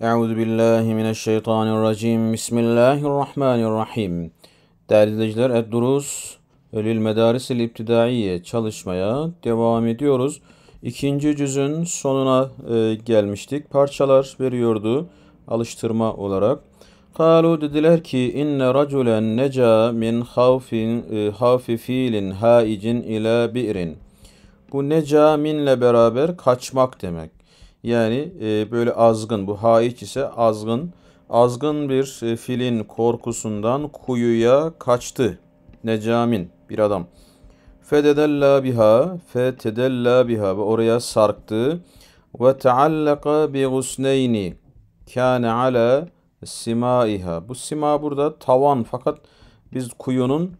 Euzu billahi mineşşeytanirracim. Bismillahirrahmanirrahim. Değerli izleyiciler, Ed-Durus Lil Medarisil İbtidaiye çalışmaya devam ediyoruz. İkinci cüzün sonuna e, gelmiştik. Parçalar veriyordu alıştırma olarak. Kalu dediler ki inne raculen neca min havfin e, havfi fiilin haicin ila bi'rin. Bu neca minle beraber kaçmak demek. Yani e, böyle azgın bu haiç ise azgın. Azgın bir e, filin korkusundan kuyuya kaçtı. Necamin bir adam. Fededella biha, fetedella biha ve oraya sarktı. Ve teallaka bi gusneyni kâne ala simaiha. Bu sima burada tavan fakat biz kuyunun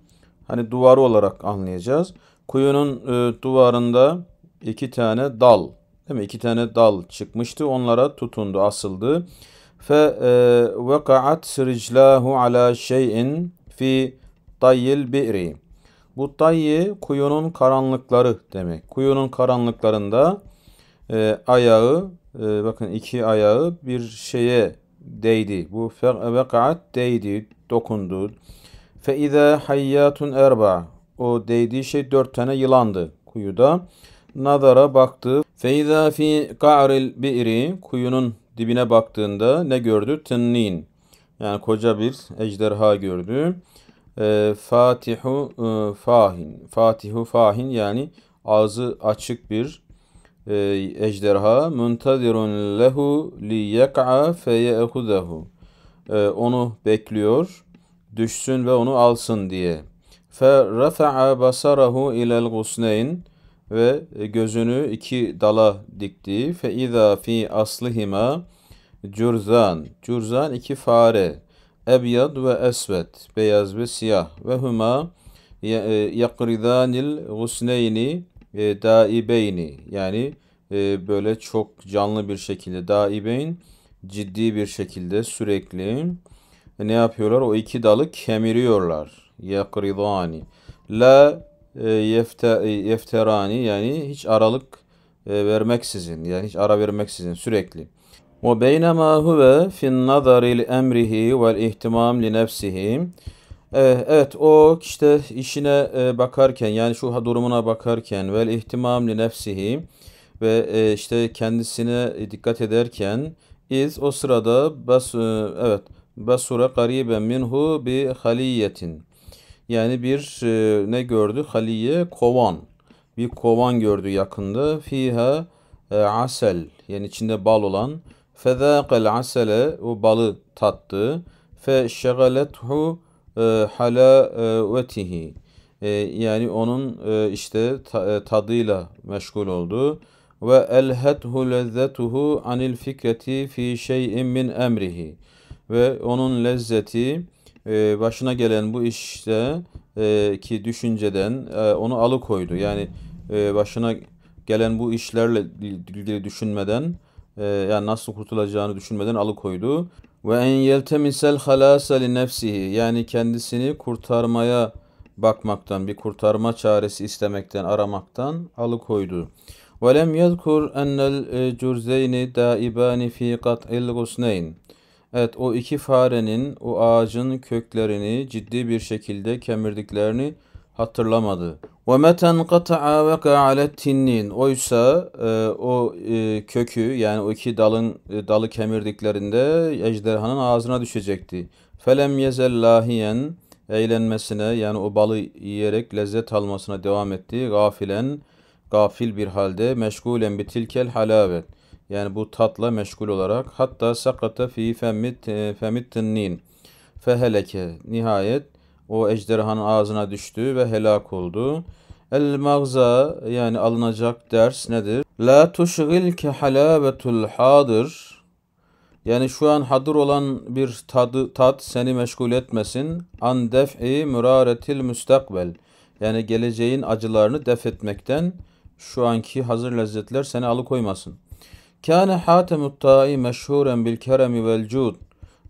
hani duvarı olarak anlayacağız. Kuyunun e, duvarında iki tane dal Değil mi? İki tane dal çıkmıştı. Onlara tutundu, asıldı. Fe e, veka'at riclahu ala şeyin fi tayyil bi'ri. Bu tayyi kuyunun karanlıkları demek. Kuyunun karanlıklarında e, ayağı e, bakın iki ayağı bir şeye değdi. Bu veka'at değdi, dokundu. Fe izâ hayyatun erba. O değdiği şey dört tane yılandı kuyuda. Nadara baktı. Feyza fi ka'ril bi'ri kuyunun dibine baktığında ne gördü? Tınnin. Yani koca bir ejderha gördü. E, Fatihu e, fahin. Fatihu fahin yani ağzı açık bir e, ejderha. Muntadirun lehu li yek'a feye'hudehu. E, onu bekliyor. Düşsün ve onu alsın diye. Fe rafa'a basarahu ilel gusneyn ve gözünü iki dala dikti. Fe izâ fi aslihima curzan. Curzan iki fare. Ebyad ve esvet. Beyaz ve siyah. Ve huma e, yakridanil gusneyni e, daibeyni. Yani e, böyle çok canlı bir şekilde daibeyn ciddi bir şekilde sürekli ne yapıyorlar? O iki dalı kemiriyorlar. Yakridani. La e, yefte, e, yefterani yani hiç aralık e, vermeksizin yani hiç ara vermeksizin sürekli. Ve beynema huve fin nazari emrihi vel ihtimam li nefsihi. Evet o işte işine bakarken yani şu durumuna bakarken vel ihtimam li nefsihi ve işte kendisine dikkat ederken iz o sırada bas evet basura qariben minhu bi haliyetin yani bir e, ne gördü? Haliye kovan. Bir kovan gördü yakında. Fiha e, asel. Yani içinde bal olan. Fezâkel asele. O balı tattı. Fe şegalethu e, halavetihi. E, yani onun e, işte ta, e, tadıyla meşgul oldu. Ve elhethu lezzetuhu anil fikreti fi şeyin min emrihi. Ve onun lezzeti e, başına gelen bu işte e, ki düşünceden e, onu alıkoydu. Yani e, başına gelen bu işlerle ilgili düşünmeden e, yani nasıl kurtulacağını düşünmeden alıkoydu. Ve en yeltemisel halasa li nefsihi yani kendisini kurtarmaya bakmaktan, bir kurtarma çaresi istemekten, aramaktan alıkoydu. Ve lem yezkur ennel curzeyni daibani fi kat'il gusneyn. Evet o iki farenin o ağacın köklerini ciddi bir şekilde kemirdiklerini hatırlamadı. Meten qata'a veka alet tinnin. Oysa e, o e, kökü yani o iki dalın e, dalı kemirdiklerinde ejderhanın ağzına düşecekti. Felem yezel lahiyen eğlenmesine yani o balı yiyerek lezzet almasına devam etti. Gafilen gafil bir halde meşgulen bitilkel halavet. Yani bu tatla meşgul olarak hatta sakata fi femit e, femit tinnin feheleke nihayet o ejderhanın ağzına düştü ve helak oldu. El mağza yani alınacak ders nedir? La tuşgilke halavetul hadır. Yani şu an hadır olan bir tadı, tat seni meşgul etmesin. An def'i müraretil müstakbel. Yani geleceğin acılarını def etmekten şu anki hazır lezzetler seni alıkoymasın. Kâne Hatemut Ta'i meşhuren bil keremi vel cud.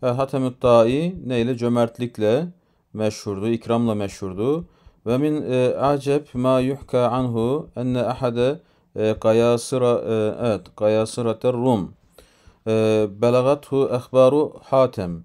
Ve Hatemut Ta'i neyle? Cömertlikle meşhurdu, ikramla meşhurdu. Ve min e, acep ma yuhka anhu enne ahade e, kayasıra e, evet kayasırater Rum. e, belagathu ehbaru Hatem.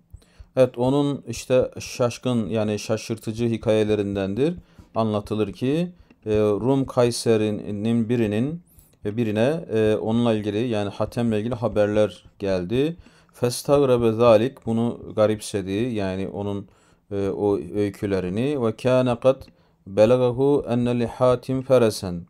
Evet onun işte şaşkın yani şaşırtıcı hikayelerindendir. Anlatılır ki e, Rum Kayseri'nin birinin ve birine e, onunla ilgili yani Hatem'le ilgili haberler geldi. Festagrabe zalik bunu garipsedi yani onun e, o öykülerini ve kâne kad belagahu enne Hatim feresen.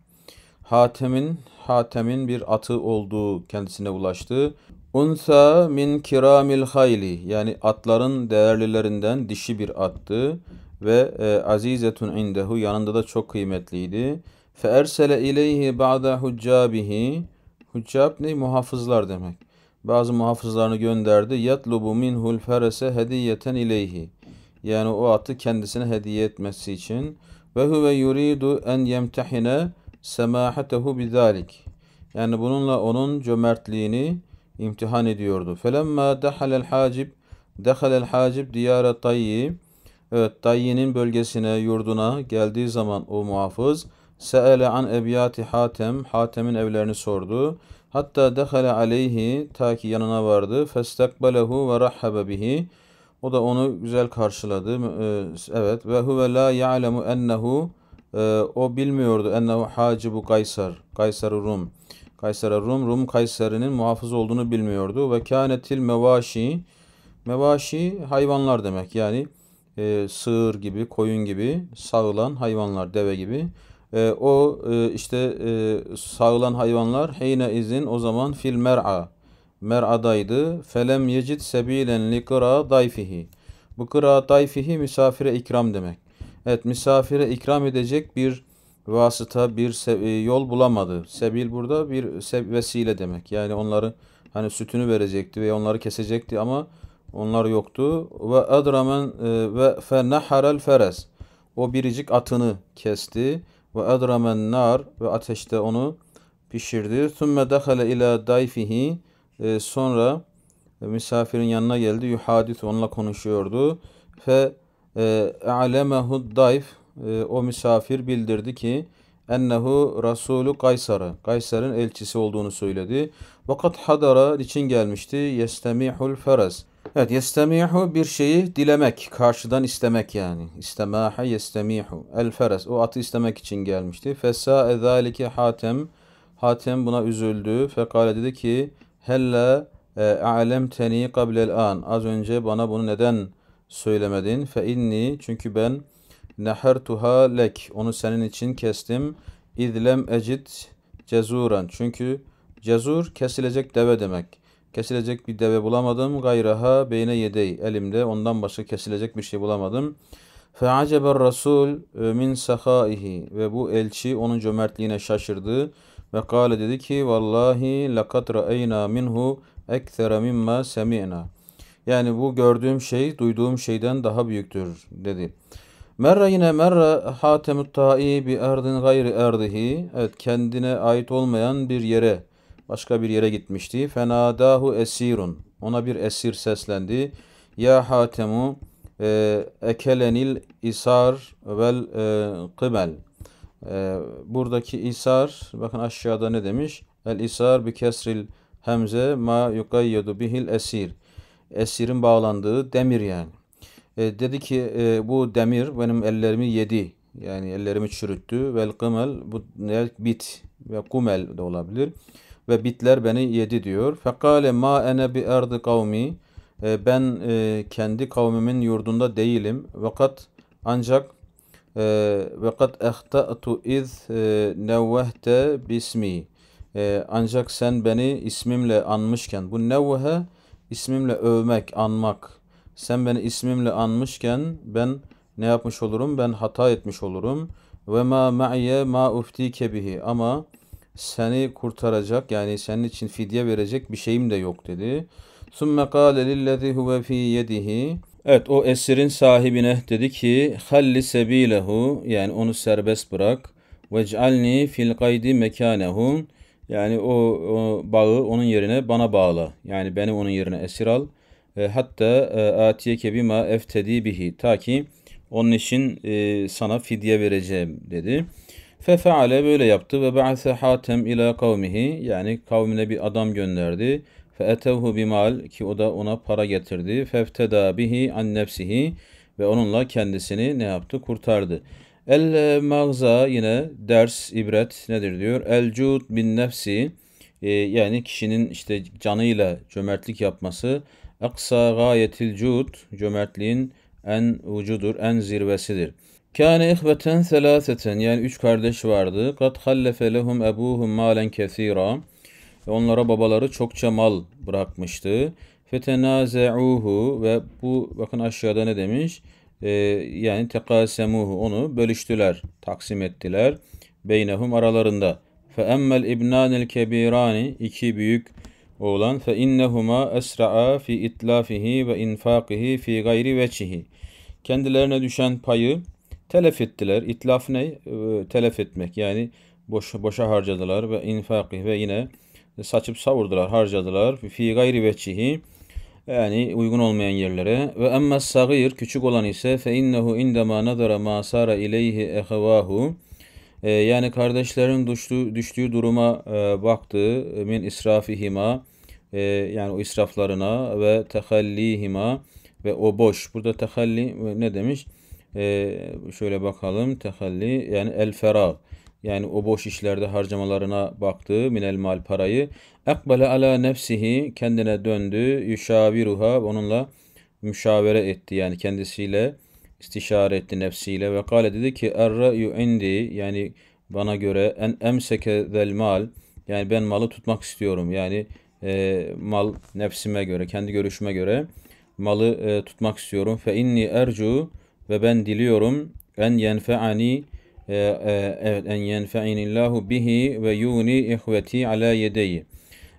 Hatem'in Hatem'in bir atı olduğu kendisine ulaştı. Unsa min kiramil hayli yani atların değerlilerinden dişi bir attı ve e, azizetun indehu yanında da çok kıymetliydi. Fe ersele ileyhi ba'da huccabihi Huccab ne? Muhafızlar demek. Bazı muhafızlarını gönderdi. Yatlubu minhul ferese hediyeten ileyhi. Yani o atı kendisine hediye etmesi için. Ve huve yuridu en yemtehine semahatehu. Yani bununla onun cömertliğini imtihan ediyordu. Felemma dehalel hacib dehalel hacib diyare tayyi Evet Tayyi'nin bölgesine, yurduna geldiği zaman o muhafız se'ele an ebiyati Hatem Hatem'in evlerini sordu. Hatta dehale aleyhi ta ki yanına vardı. Festakbalehu ve rahhabe bihi. O da onu güzel karşıladı. Ee, evet ve huve la ya'lemu ennehu e, o bilmiyordu ennehu hacibu Kaysar. Kaysar Rum. Kaysar Rum, Rum Kayseri'nin muhafız olduğunu bilmiyordu. Ve kânetil mevaşi, mevaşi hayvanlar demek. Yani e, sığır gibi, koyun gibi sağılan hayvanlar, deve gibi. E, o e, işte e, sağılan hayvanlar heyne izin o zaman fil mer'a. Mer'adaydı. Felem yecid sebilen li kıra dayfihi. Bu kıra dayfihi misafire ikram demek. Evet misafire ikram edecek bir vasıta, bir e, yol bulamadı. Sebil burada bir vesile demek. Yani onları hani sütünü verecekti ve onları kesecekti ama onlar yoktu. Ve adramen e, ve fe naharel feres. O biricik atını kesti. Ve adramen nar ve ateşte onu pişirdi. Thumme dehale ila dayfihi. E, sonra misafirin yanına geldi. Yuhadis onunla konuşuyordu. Fe a'lemehu dayf e, o misafir bildirdi ki ennehu Rasulü Kaysar'ı, Kaysar'ın elçisi olduğunu söyledi. Vakat hadara için gelmişti. Yestemihul feres. Evet, yestemihu bir şeyi dilemek, karşıdan istemek yani. İstemaha yestemihu. El feres, o atı istemek için gelmişti. Fesa ezalike Hatem, Hatem buna üzüldü. Fekale dedi ki, hella e, a'lemteni qablel an. Az önce bana bunu neden söylemedin? Fe inni, çünkü ben nehertuha lek. Onu senin için kestim. İzlem ecid cezuran. Çünkü cezur kesilecek deve demek. Kesilecek bir deve bulamadım. Gayraha beyne yedey. Elimde ondan başka kesilecek bir şey bulamadım. Fe'aceber Rasul e, min sahaihi. Ve bu elçi onun cömertliğine şaşırdı. Ve kâle dedi ki vallahi lakat ra'eyna minhu ekthera mimma semi'na. Yani bu gördüğüm şey duyduğum şeyden daha büyüktür dedi. Merra yine merra hatemut ta'i bi erdin gayri erdihi. Evet kendine ait olmayan bir yere başka bir yere gitmişti. Fenadahu esirun. Ona bir esir seslendi. Ya hatemu e, ekelenil isar vel e, kımel. E, buradaki isar bakın aşağıda ne demiş? El isar bi kesril hemze ma yukayyadu bihil esir. Esirin bağlandığı demir yani. E, dedi ki e, bu demir benim ellerimi yedi. Yani ellerimi çürüttü. Vel kımel bu bit ve kumel de olabilir. Ve bitler beni yedi diyor. Fekale ma ene bi erdi kavmi. E, ben e, kendi kavmimin yurdunda değilim. Fakat ancak e, vekat ehtatu iz e, nevvehte bismi. Ancak sen beni ismimle anmışken bu nevhe ismimle övmek, anmak sen beni ismimle anmışken ben ne yapmış olurum? Ben hata etmiş olurum. Ve ma ma'iye ma uftike bihi ama seni kurtaracak yani senin için fidye verecek bir şeyim de yok dedi. Sümme kâle lillezî huve fî yedihi Evet o esirin sahibine dedi ki halli sebilehu yani onu serbest bırak. Vec'alni fil kaydi mekanehu yani o, o bağı onun yerine bana bağla. Yani beni onun yerine esir al. E, hatta e, atiyeke bima eftedi bihi ta ki onun için e, sana fidye vereceğim dedi. Fefeale böyle yaptı ve ba'se Hatem ila kavmihi yani kavmine bir adam gönderdi. Fe etevhu bimal ki o da ona para getirdi. Fefteda bihi an nefsihi ve onunla kendisini ne yaptı? Kurtardı. El mağza yine ders, ibret nedir diyor? El cud bin nefsi e, yani kişinin işte canıyla cömertlik yapması aksa gayetil cud cömertliğin en ucudur, en zirvesidir. Kâne ihveten selâseten yani üç kardeş vardı. Kat hallefe lehum ebuhum malen kesîrâ. Onlara babaları çokça mal bırakmıştı. Fetenaze'uhu ve bu bakın aşağıda ne demiş? Ee, yani tekasemuhu onu bölüştüler, taksim ettiler. Beynehum aralarında. Fe emmel ibnanil kebirani iki büyük oğlan fe innehuma esra'a fi itlafihi ve infakihi fi gayri veçihi. Kendilerine düşen payı telef ettiler. İtlaf ne? Ee, telef etmek yani boş, boşa harcadılar ve infakih ve yine saçıp savurdular, harcadılar. Fi gayri veçihi yani uygun olmayan yerlere ve emme sagir küçük olan ise fe innehu indema nazara ma sara ileyhi ehvahu ee, yani kardeşlerin düştüğü, düştüğü duruma e, baktı min israfihima e, yani o israflarına ve tehallihima ve o boş. Burada tehalli ne demiş? E, şöyle bakalım. Tehalli yani el ferag. Yani o boş işlerde harcamalarına baktı. Minel mal parayı. Ekbele ala nefsihi kendine döndü. Yuşaviruha onunla müşavere etti. Yani kendisiyle istişare etti nefsiyle ve kale dedi ki erra'yu indi yani bana göre en emseke zel mal yani ben malı tutmak istiyorum. Yani e, mal nefsime göre, kendi görüşüme göre malı e, tutmak istiyorum. Fe inni ercu ve ben diliyorum en yenfe'ani e, e, evet en yenfe'inillahu bihi ve yuni ihveti ala yedeyi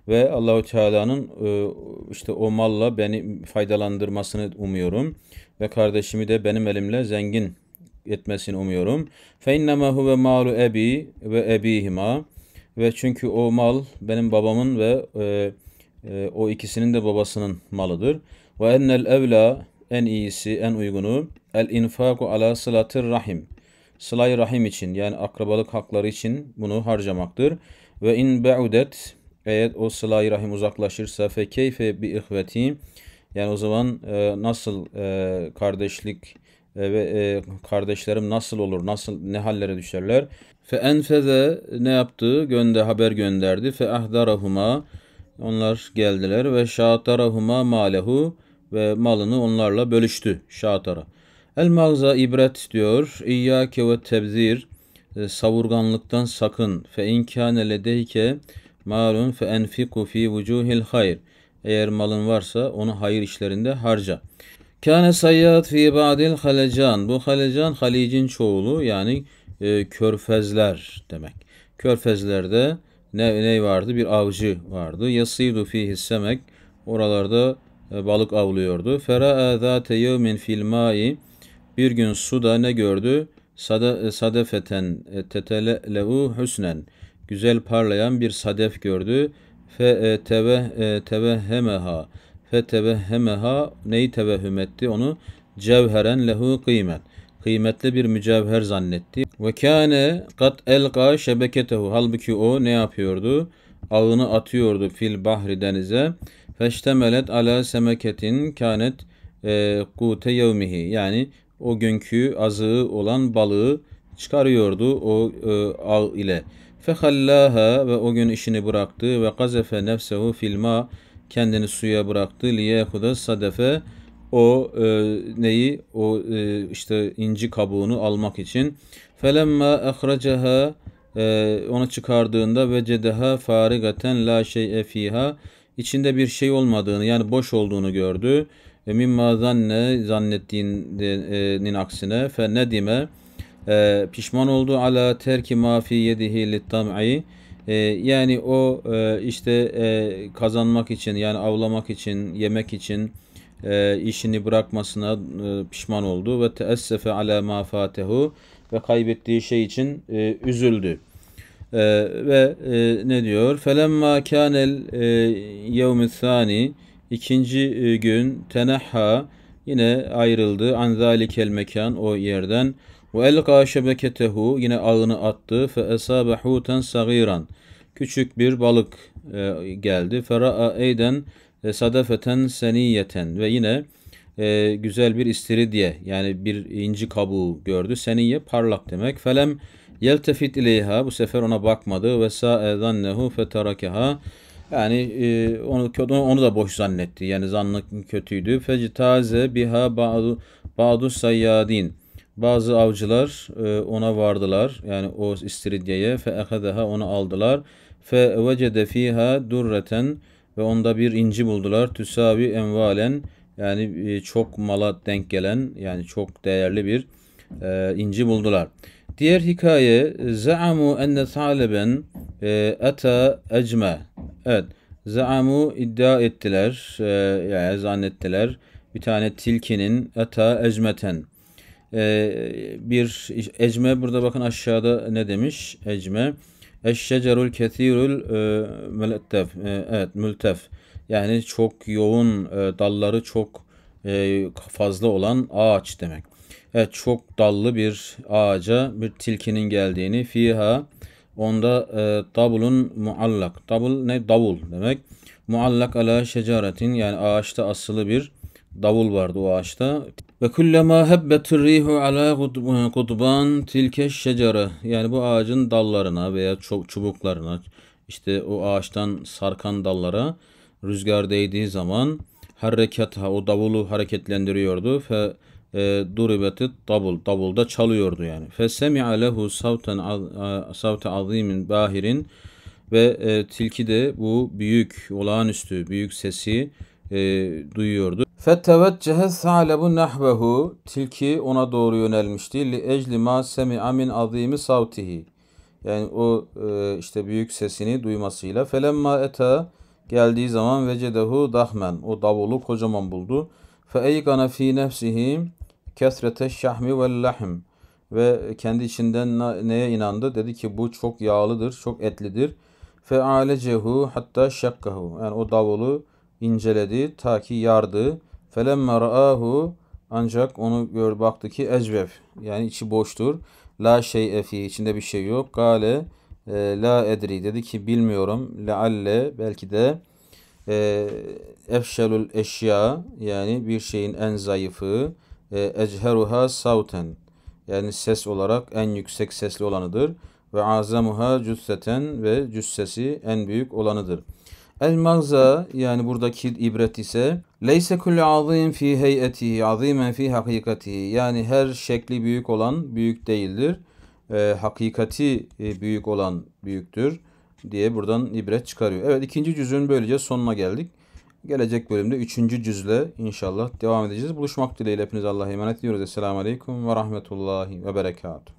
ve Allahu Teala'nın e, işte o malla beni faydalandırmasını umuyorum ve kardeşimi de benim elimle zengin etmesini umuyorum. Fe innema huve malu ebi ve ebihima ve çünkü o mal benim babamın ve e, e, o ikisinin de babasının malıdır. Ve ennel evla en iyisi, en uygunu el infaku ala sılatır rahim. Sılay rahim için yani akrabalık hakları için bunu harcamaktır. Ve in beudet eğer o sılay rahim uzaklaşırsa fe keyfe bi ihveti yani o zaman e, nasıl e, kardeşlik e, ve e, kardeşlerim nasıl olur, nasıl ne hallere düşerler? Fe enfeze ne yaptı? Gönde haber gönderdi. Fe ahdarahuma onlar geldiler ve şatarahuma malehu ve malını onlarla bölüştü. Şatara. El mağza ibret diyor. İyyâke ve tebzir e, savurganlıktan sakın. Fe inkâne ledeyke malun fe enfiku fi vucuhil hayr. Eğer malın varsa onu hayır işlerinde harca. Kâne sayyat fi ba'dil halecan. Bu halecan halicin çoğulu yani e, körfezler demek. Körfezlerde ne, ne vardı? Bir avcı vardı. Yasidu fihi semek. Oralarda e, balık avlıyordu. Fera'a zâte yevmin fil mai. Bir gün suda ne gördü? E, sadefeten e, tetele lehu husnen. Güzel parlayan bir sadef gördü. Fe e, teve, tevehhemeha. Fe tevehhemeha neyi tevehhüm etti? Onu cevheren lehu kıymet kıymetli bir mücevher zannetti. Ve kâne kat elqa şebeketehu. Halbuki o ne yapıyordu? Ağını atıyordu fil bahri denize. Feştemelet ala semeketin kânet kute yevmihi. Yani o günkü azığı olan balığı çıkarıyordu o e, ağ ile. Fehallaha ve o gün işini bıraktı ve gazefe nefsehu filma kendini suya bıraktı. Liyehuda sadefe o e, neyi o e, işte inci kabuğunu almak için felemma ahracaha e, onu çıkardığında ve cedeha farigaten la şey'e fiha içinde bir şey olmadığını yani boş olduğunu gördü. E, mimma zanne zannettiğinin aksine fe nedime e, pişman oldu. Ala terki ma fi yedihi littam'i. E, yani o e, işte e, kazanmak için yani avlamak için yemek için e, işini bırakmasına e, pişman oldu. Ve teessefe ala ma fatehu ve kaybettiği şey için e, üzüldü. E, ve e, ne diyor? Felemma kanel e, yevmi thani ikinci e, gün tenahha yine ayrıldı. An zalikel mekan o yerden. Ve elqa şebeketehu yine ağını attı. Fe esabe huten sagiran küçük bir balık e, geldi. Fera'a eyden e, sadafeten seniyeten. Ve yine e, güzel bir istiridye yani bir inci kabuğu gördü. Seniye parlak demek. Felem yeltefit ileyha bu sefer ona bakmadı. Ve sa'e zannehu feterakeha yani e, onu onu da boş zannetti. Yani zannı kötüydü. Fectaze biha ba'du ba'du sayyadin. Bazı avcılar e, ona vardılar. Yani o istiridyeye fe ehadeha onu aldılar. Fe vecede fiha durreten ve onda bir inci buldular. Tüsavi envalen yani e, çok mala denk gelen yani çok değerli bir e, inci buldular. Diğer hikaye zaamu enne taleben e, ata ecme. Evet. Zaamu iddia ettiler e, yani zannettiler bir tane tilkinin ata ecmeten e, bir ecme burada bakın aşağıda ne demiş ecme eşşecerul kethirul e, mülettef e, evet mültef yani çok yoğun e, dalları çok e, fazla olan ağaç demek. Evet çok dallı bir ağaca bir tilkinin geldiğini fiha onda e, davulun muallak. Davul ne? Davul demek. Muallak ala şecaretin yani ağaçta asılı bir davul vardı o ağaçta. Ve kullema hebbetir rihu ala kutban tilke şecere yani bu ağacın dallarına veya çubuklarına işte o ağaçtan sarkan dallara rüzgar değdiği zaman harekat o davulu hareketlendiriyordu. Fe e, duribetit davul davulda çalıyordu yani. Fe semi'a lehu savten savte azimin bahirin ve e, tilki de bu büyük olağanüstü büyük sesi e, duyuyordu. Fetteveccehe sa'lebu nahvehu tilki ona doğru yönelmişti. Li ecli ma semi'a min azimi savtihi. Yani o e, işte büyük sesini duymasıyla. Felemma eta geldiği zaman vecedehu dahmen. O davulu kocaman buldu. Fe eygana fi nefsihi kesrete şahmi vel lahm. Ve kendi içinden neye inandı? Dedi ki bu çok yağlıdır, çok etlidir. Fe alecehu hatta şakkahu. Yani o davulu inceledi ta ki yardı. Felemme ra'ahu ancak onu gör baktı ki ecvef yani içi boştur. La şey efi içinde bir şey yok. Gale e, la edri dedi ki bilmiyorum. Lealle belki de e, efşelül eşya yani bir şeyin en zayıfı e, echheruha savten yani ses olarak en yüksek sesli olanıdır ve azamuha cüsseten ve cüssesi en büyük olanıdır. El magza yani buradaki ibret ise leyse kullu azim fi heyetihi azimen fi hakikatihi yani her şekli büyük olan büyük değildir. E, hakikati e, büyük olan büyüktür diye buradan ibret çıkarıyor. Evet ikinci cüzün böylece sonuna geldik. Gelecek bölümde üçüncü cüzle inşallah devam edeceğiz. Buluşmak dileğiyle hepiniz Allah'a emanet ediyoruz. Esselamu Aleyküm ve Rahmetullahi ve Berekatuhu.